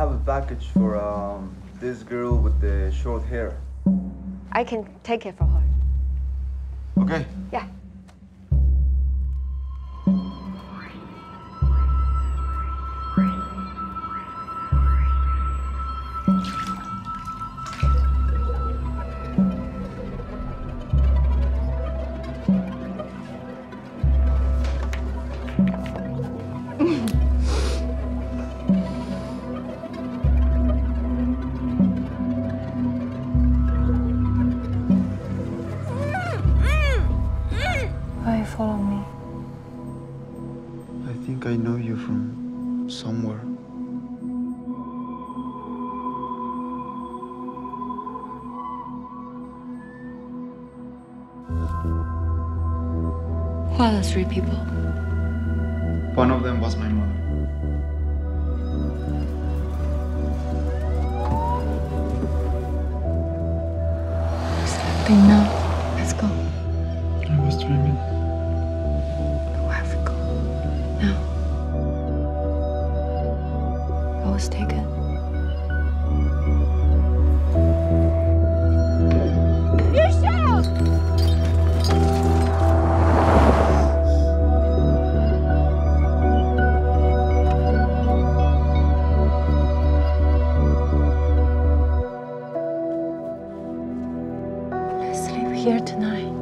have a package for um, this girl with the short hair. I can take it for her. Okay. Yeah. Why you follow me? I think I know you from somewhere. Who are the three people? One of them was my mother. Sleeping now. Let's go. Germany. Or oh, Africa. No. I was taken. You shut Let's here tonight.